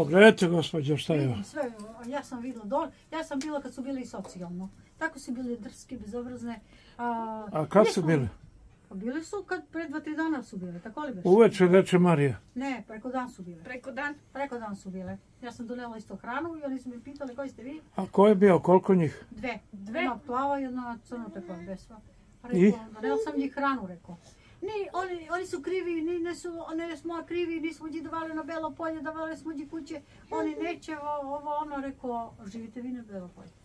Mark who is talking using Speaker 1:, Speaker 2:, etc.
Speaker 1: Pogledajte, gospođo, šta je ovo.
Speaker 2: Sve, ja sam vidjela dol, ja sam bila kad su bili i socijalno. Tako su bili drski, bezobrazne. A,
Speaker 1: A kad su bili?
Speaker 2: Pa bili su kad pre dva, tri dana su bile, tako li beš?
Speaker 1: Uveče reče Marija.
Speaker 2: Ne, preko dan su bile.
Speaker 3: Preko dan.
Speaker 2: Preko dan su bile. Ja sam donela isto hranu i oni su me pitali koji ste vi.
Speaker 1: A ko je bio, koliko njih?
Speaker 2: Dve.
Speaker 3: Dve?
Speaker 2: Jedna plava i jedna crno tako besva.
Speaker 1: I?
Speaker 2: Rekao, donela sam njih hranu, rekao. Ni, oni, oni su krivi, ni, ne, su, ne smo krivi, nismo dži davali na belo polje, davali smo dži kuće, oni neće, ovo, ono, rekao, živite vi na belo polje.